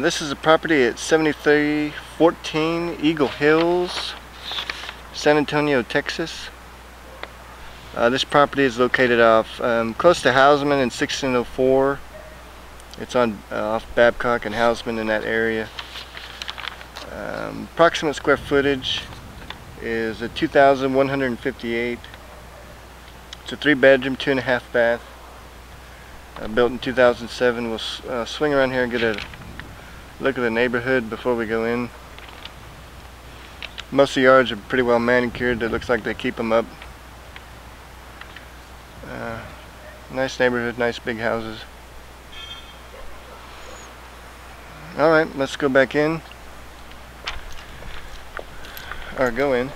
this is a property at 7314 Eagle Hills, San Antonio, Texas. Uh, this property is located off um, close to Hausman and 1604. It's on uh, off Babcock and Hausman in that area. Um, approximate square footage is a 2,158. It's a three bedroom, two and a half bath. Uh, built in 2007. We'll uh, swing around here and get a look at the neighborhood before we go in. Most of the yards are pretty well manicured. It looks like they keep them up. Uh, nice neighborhood, nice big houses. Alright, let's go back in. Or go in.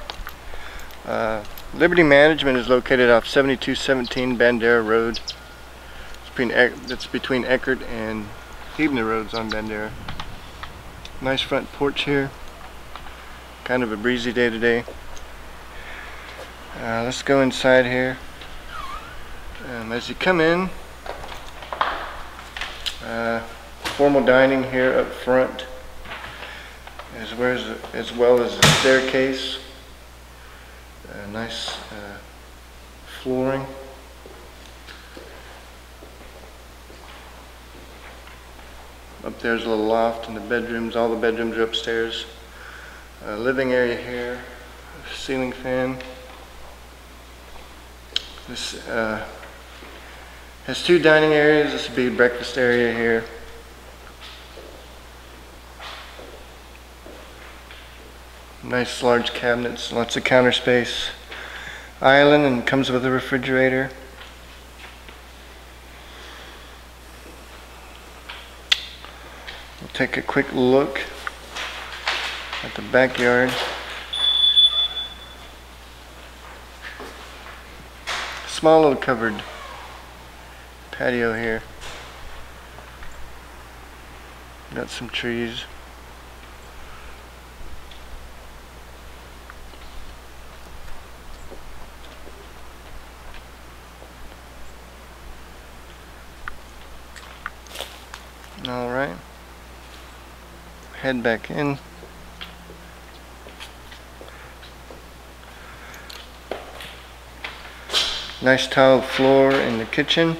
Uh, Liberty Management is located off 7217 Bandera Road. It's between, it's between Eckhert and Huebner Roads on Bandera. Nice front porch here. Kind of a breezy day today. Uh, let's go inside here. Um, as you come in, uh, formal dining here up front, as well as, as, well as the staircase. Uh, nice uh, flooring. Up there's a little loft in the bedrooms. All the bedrooms are upstairs. Uh, living area here. Ceiling fan. This uh, has two dining areas. This would be breakfast area here. Nice large cabinets, lots of counter space. Island and comes with a refrigerator. Take a quick look at the backyard. Small little covered patio here. Got some trees. All right. Head back in. Nice tile floor in the kitchen.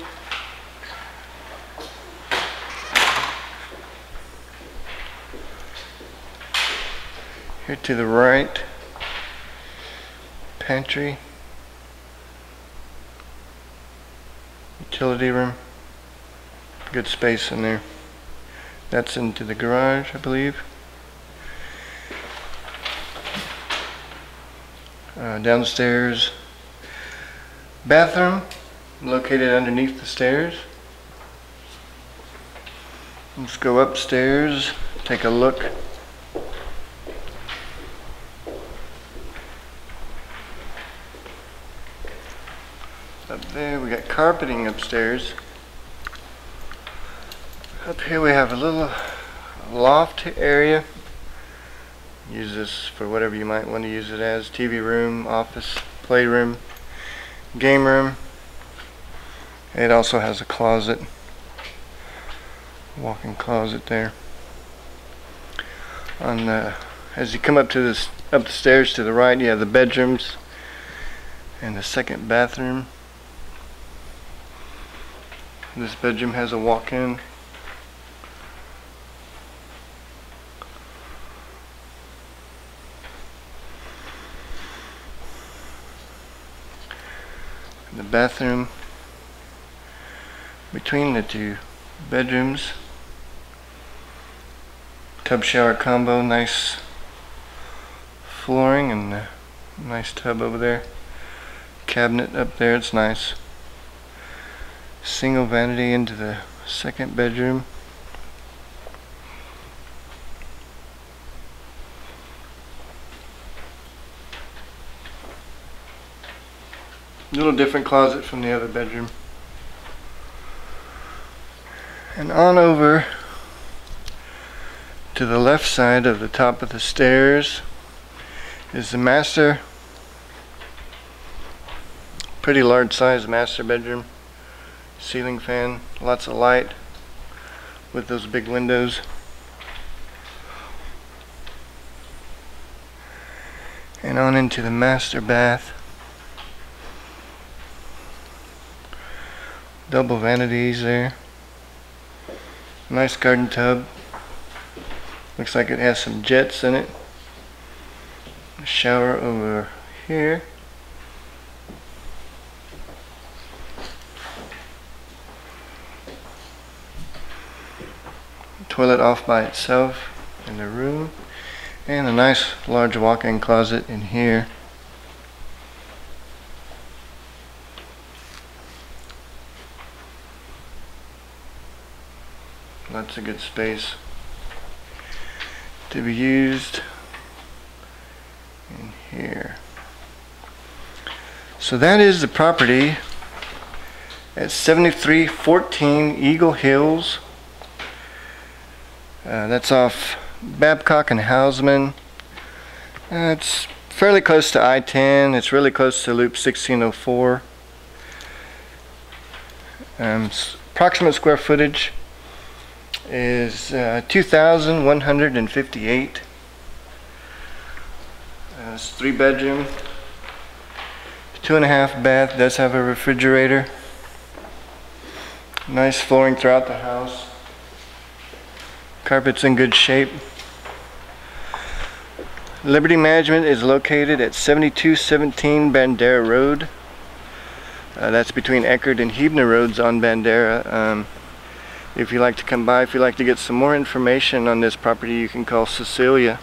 Here to the right, pantry, utility room, good space in there. That's into the garage, I believe. Uh, downstairs, bathroom located underneath the stairs. Let's go upstairs, take a look. Up there we got carpeting upstairs. Up here we have a little loft area. Use this for whatever you might want to use it as. TV room, office, playroom, game room. It also has a closet. Walk-in closet there. On the, as you come up to this up the stairs to the right, you have the bedrooms and the second bathroom. This bedroom has a walk-in. The bathroom between the two bedrooms. Tub shower combo nice flooring and nice tub over there. Cabinet up there it's nice. Single vanity into the second bedroom A little different closet from the other bedroom. And on over to the left side of the top of the stairs is the master pretty large size master bedroom ceiling fan lots of light with those big windows and on into the master bath Double vanities there. Nice garden tub. Looks like it has some jets in it. A shower over here. Toilet off by itself in the room. And a nice large walk-in closet in here. Lots a good space to be used in here. So that is the property at 7314 Eagle Hills. Uh, that's off Babcock and Hausman. Uh, it's fairly close to I-10. It's really close to Loop 1604. Um, approximate square footage is uh, 2,158. Uh, it's three bedroom, two and a half bath, does have a refrigerator. Nice flooring throughout the house. Carpet's in good shape. Liberty Management is located at 7217 Bandera Road. Uh, that's between Eckhert and Huebner Roads on Bandera. Um, if you'd like to come by, if you'd like to get some more information on this property, you can call Cecilia.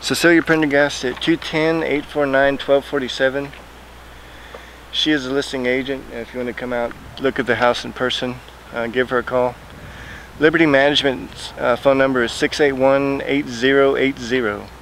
Cecilia Prendergast at 210-849-1247. She is a listing agent. If you want to come out, look at the house in person, uh, give her a call. Liberty Management's uh, phone number is 681-8080.